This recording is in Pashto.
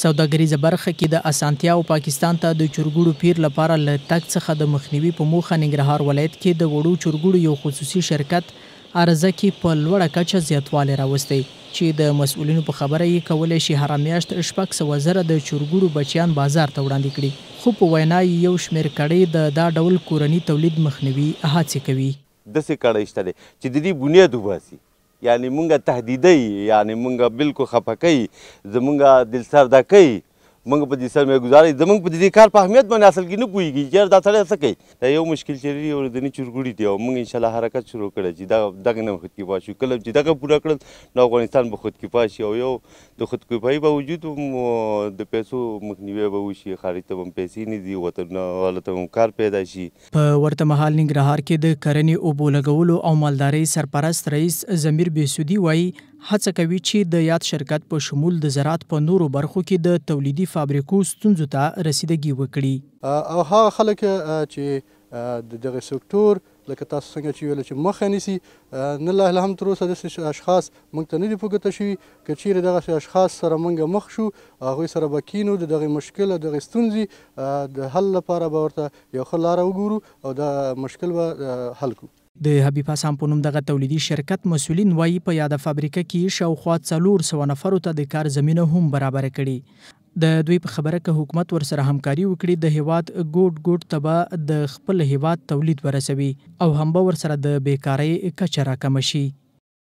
سوداګریزه برخه کې د اسانتیاوو پاکستان ته د چرګوړو پیر لپاره له تګ څخه د مخنیوي په موخه ننګرهار ولایت کې د وړو چرګوړو یو خصوصي شرکت عرضه کې په لوړه کچه زیاتوالی راوستی چې د مسؤلینو په خبره یې کولی شي هره میاشت شپږ سوه زره د چرګوړو بچیان بازار ته وړاندې کړي خو په وینا یې یو شمېر کړۍ د دا ډول کورني تولید مخنیوي هڅې کوي. دسې کړۍ شته دی چې د دې بنیاد وباسي یعنې مونږ تهدیدوي یعنې مونږ بلکل خفه کوي زمونږ دلسرده کوي مونږ په دې سرمایه ګزارۍ زمونږ په دې کار په اهمیت باندې اصل کې نه پوهېږي چې یاره دا سړی څه کوي دا یو مشکل چې لري ورځني چورګوړي دي او مونږ انشاءالله حرکت شروع کړی چې دغه دغه نه خود کفا شو کله چې دغه پوره کړل نو افغانستان به خود کفا شي او یو د خود کفایي به وجود د پیسو مخنیوی به وشي خارج ته به هم پیسې نه ځي وطن والو ته هم کار پیدا شي په ورته مهال ننګرهار کې د کرنې، اوبو لګولو او مالدارۍ سرپرست رئیس ضمیر بهسودي وايي، هڅه کوي چې د یاد شرکت په شمول د زراعت په نورو برخو کې د تولیدي فابریکو ستونزو ته رسیدګي وکړي. او هغه خلک چې د دغه سکتور لکه تاسو څنګه چې ویل چې مخه نیسي نه لا هم تر اوسه داسې اشخاص موږ ته نه دي په ګوته شوي، که چیرې دغسې اشخاص سره موږ مخ شو هغوی سره به کینو د دغه مشکل او دغه ستونزې د حل لپاره به ورته یو ښه لاره وګورو او دا مشکل به حل کړو. د هبیپاسان په نوم دغه تولیدي شرکت مسؤلین وايي، په یاده فابریکه کې یې شاوخوا څلور سوه نفرو ته د کار زمینه هم برابره کړې. د دوی په خبره که حکومت ورسره همکاري وکړي، د هېواد ګوټ ګوټ ته به د خپل هېواد تولید ورسوي او همبه ورسره د بېکارۍ کچه راکمه شي.